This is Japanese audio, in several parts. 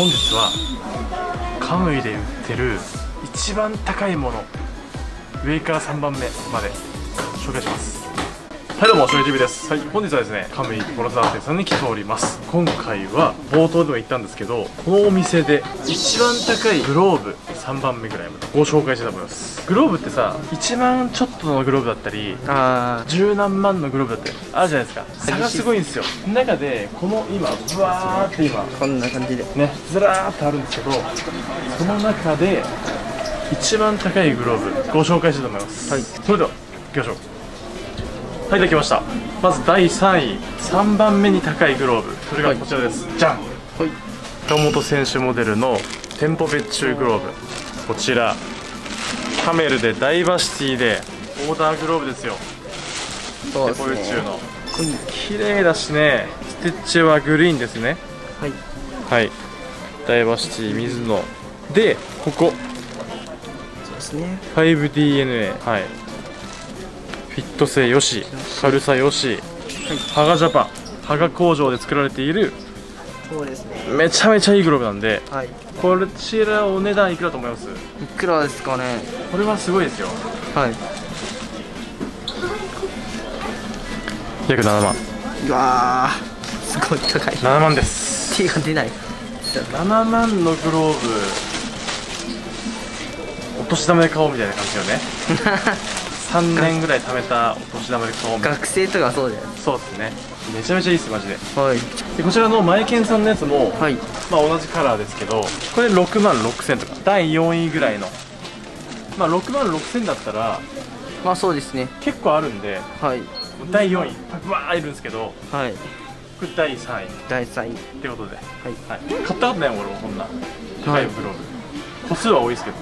本日はカムイで売ってる一番高いもの上から3番目まで紹介します。はいどうも、しょう TV です。はい、本日はですね、カムイコロザー店さんに来ております。今回は、冒頭でも言ったんですけど、このお店で一番高いグローブ3番目ぐらいまでご紹介したいと思います。グローブってさ、1万ちょっとのグローブだったり、あ十何万のグローブだったりあるじゃないですか。差がすごいんですよ。中で、この今、ブワーって今、あこんな感じでね、ずらーっとあるんですけど、その中で一番高いグローブご紹介したいと思います。はいそれでは行きましょう。はい、できました。まず第3位、3番目に高いグローブ、それがこちらです。じゃん。はい岡本選手モデルの店舗別注グローブ、こちら。カメルでダイバーシティでオーダーグローブですよ。そう店舗別注の。はい綺麗だしね、ステッチはグリーンですね。はいはい。ダイバーシティ水野。で、ここ、そうですね 5DNA。はい。フィット性よし、軽さよし、ハガジャパン、ハガ工場で作られている、そうですねめちゃめちゃいいグローブなんで、はいこちらお値段いくらと思います？いくらですかね？これはすごいですよ。はい約7万。うわーすごい高い7万です。手が出ない7万のグローブ、お年玉で買おうみたいな感じよね。3年ぐらい貯めたお年玉で買おう。学生とかそうだよそうですね。めちゃめちゃいいです、マジで。はい。でこちらのマイケンさんのやつも、はい。まあ同じカラーですけど、これ6万6000とか、第4位ぐらいの。まあ6万6000だったらまあそうですね。結構あるんで、はい。第4位、うわーいるんですけど、はい。これ第3位。っ第3位。てことで、はい。はい、買ったことないもん俺もこんな。高い。グローブ。個数は多いですけど、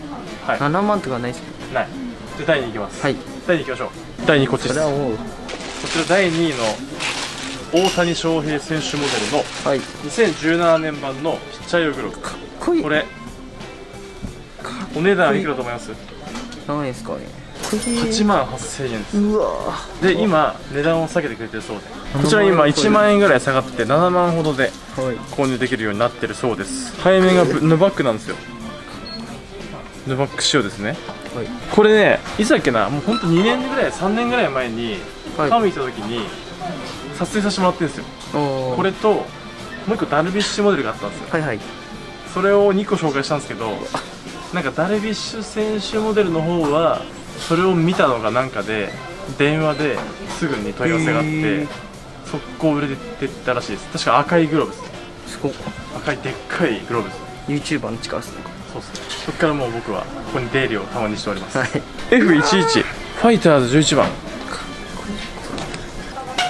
はい、7万とかないですけど。ない。じゃあ第2位いきます。はい第2位いきましょう。第2位こっちです。こちら第2位の大谷翔平選手モデルのはい。2017年版のピッチャー用グローブ。かっこいい。これお値段いくらと思います？何ですかね。これ。8万8000円です。うわで今値段を下げてくれてるそうで。7こちら今万円1万円ぐらい下がって7万ほどで購入できるようになってるそうです。背面がブヌバックなんですよ。ヌバック仕様ですねはいこれねいつだっけなもうほんと2年ぐらい3年ぐらい前にはい。カムイ行った時に撮影させてもらってるんですよ。これともう一個ダルビッシュモデルがあったんですよ。はいはい。それを2個紹介したんですけどなんかダルビッシュ選手モデルの方はそれを見たのがなんかで電話ですぐに問い合わせがあっへてー速攻売れてったらしいです確か赤いグロー。ブです赤いでっかいグローブです YouTuber の力ですねそうですね。そっからもう僕はここに出入りをたまにしております。はい。F11 ファイターズ11番。こ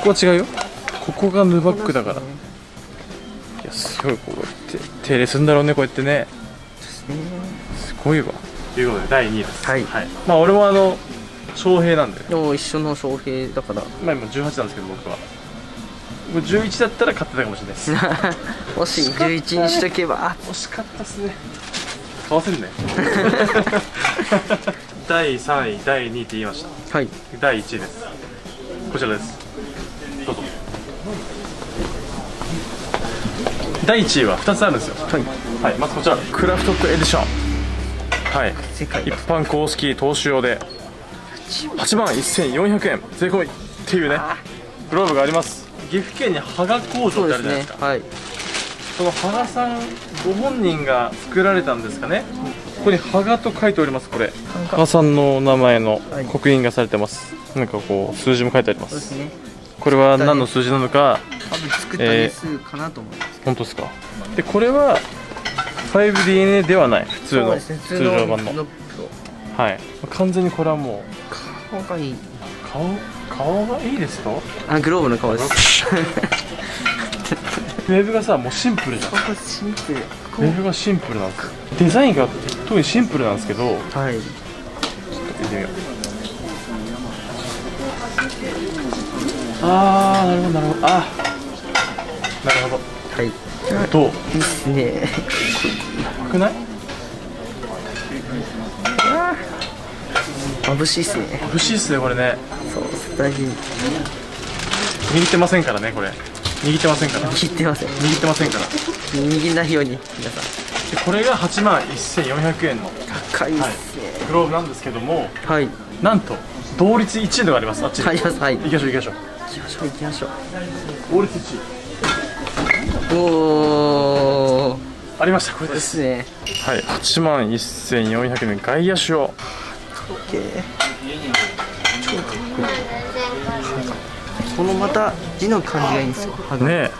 こは違うよ。ここがヌバックだから。いやすごいこうやって手入れするんだろうねこうやってね。すごいわ。ということで第2位です。はい。まあ俺もあの翔平なんで。でも一緒の翔平だから。まあ今18なんですけど僕は。これ11だったら買ってたかもしれないです。もし11にしとけば。惜しかったっすね買わせるね。第3位第2位って言いました。はい。第1位です。こちらです。どうぞ。第1位は2つあるんですよ。はい。はいまずこちら。クラフトックエディション。はい。一般公式投資用で。8万1400円。税込みっていうね。グローブがあります。岐阜県に羽賀工場ってあそうでするじゃないですか。ね。はいその羽賀さんご本人が作られたんですかね？ここに羽賀と書いておりますこれ。羽賀さんのお名前のはい。刻印がされてます。なんかこう数字も書いてあります。ね。これは何の数字なのか多分作った年数かなと思います。本当ですか？でこれは 5DNA ではない普通のね。通常版の。のはい。完全にこれはもう顔がいい。顔顔がいいですと？あグローブの顔です ウェブがさもうシンプルじゃん。顔がシンプルウェブがシンプルなんです。デザインが特にシンプルなんですけどはい。見てみよう。あーなるほどなるほど。あなるほど。はい。どう？いいっすね。よくない？眩しいっすね。欲しいっすねこれね。そう大事に握ってませんからねこれ握ってませんから。切ってません。握ってませんから。握んないように皆さん。でこれが8万1400円の。高いっすね。グローブなんですけどもはい。なんと同率1位のがあります。あっちにあります。はい。行きましょう行きましょう。行きましょう行きましょう。同率1位おー。ありましたこれでですすね。はい。8万1400円外野手を。OK 超かっこいいこのまた字の感じがいいんですよ。歯がねえ。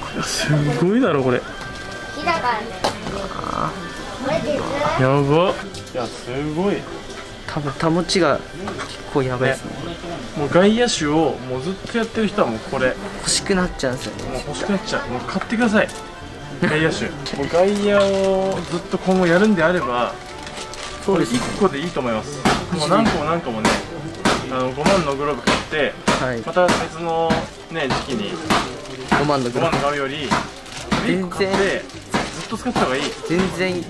これすごいだろこれ。木だからねこれですやば。いやすごい。多分保ちが結構やばいですね。もう外野手をもうずっとやってる人はもうこれ。も欲しくなっちゃうんですよね。う欲しくなっちゃう。もう買ってください。外野手。もう外野をずっと今後やるんであればこれそうですね。1個でいいと思います。もう何個も何個もねあの5万のグローブ買ってはい。また別のね時期に5万のグ5ラフ万の買うより1個買ってずっと使った方がいい、全然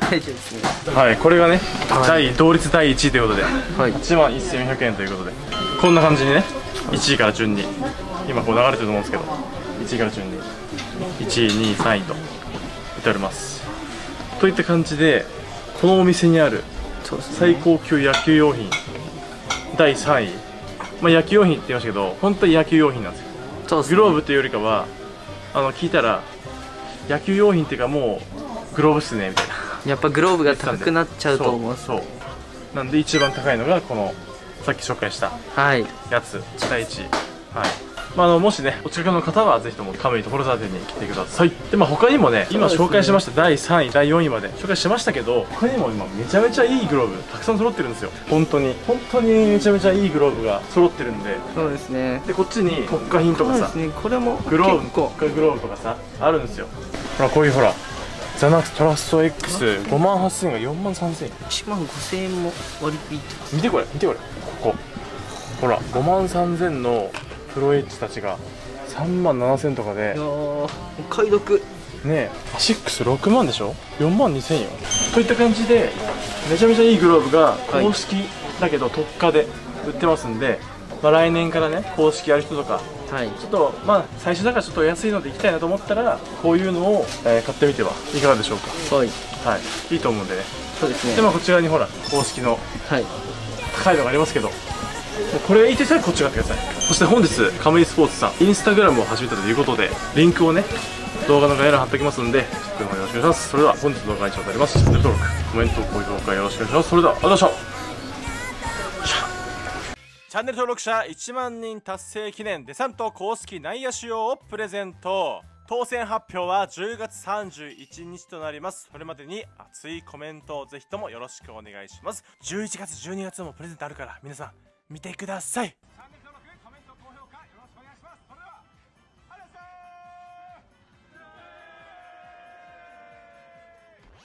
大丈夫ですね。はいこれがね、はい。第同率第1位ということではい。1万1400円ということでこんな感じにね1位から順に今こう流れてると思うんですけど1位から順に1位2位3位と出ております。といった感じでこのお店にある最高級野球用品第3位。まあ野球用品って言いましたけど本当に野球用品なんですよ。そうですね。グローブっていうよりかはあの聞いたら野球用品っていうかもうグローブっすねみたいな。やっぱグローブが高くなっちゃうと思う。そうなんで一番高いのがこのさっき紹介したはい。やつ。第1位。はいまあ、あのもしねお近くの方はぜひともカムイ所沢店に来てください。でまあ他にもね今紹介しました第3位第4位まで紹介しましたけど他にも今めちゃめちゃいいグローブたくさん揃ってるんですよ。本当に。本当にめちゃめちゃいいグローブが揃ってるんで。そうですね。でこっちに特化品とかさそうですね。これもグローブ結構。グローブとかさあるんですよ。ほらこういうほらザナックストラスト X5 万8000円が4万3000円。1万5000円も割り引いてます。見てこれ見てこれ。ここ。ほら5万3000のプロエッジたちが3万7000とかで。お買い得。ねえ。アシックス6万でしょ？4万2000円よ。といった感じでめちゃめちゃいいグローブがはい。公式だけど特価で売ってますんで、まあ、来年からね公式やる人とかはい。ちょっとまあ最初だからちょっと安いので行きたいなと思ったらこういうのを、えー買ってみてはいかがでしょうか？はい。はい。いいと思うんでね。そうですね。でまあこちらにほら公式のはい。高いのがありますけど。もうこれがいいとしたらこっち買ってくださいそして本日カムイスポーツさんインスタグラムを始めたということでリンクをね動画の概要欄貼っておきますんでそれもよろしくお願いしますそれでは本日の動画以上になります。チャンネル登録コメント高評価よろしくお願いしますそれではありがとうございましたチャンネル登録者1万人達成記念デサント公式内野手用をプレゼント。当選発表は10月31日となります。それまでに熱いコメントをぜひともよろしくお願いします。11月12月もプレゼントあるから皆さん見てください。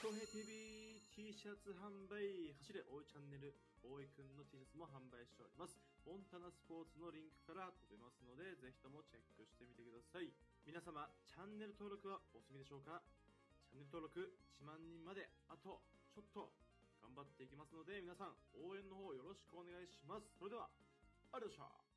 翔平 TV T シャツ販売走れ大井チャンネル大井くんの T シャツも販売しております。モンタナスポーツのリンクから飛べますのでぜひともチェックしてみてください。皆様チャンネル登録はお済みでしょうか？チャンネル登録1万人まで。あとちょっと頑張っていきますので皆さん応援の方よろしくお願いします。それではありがとうございました。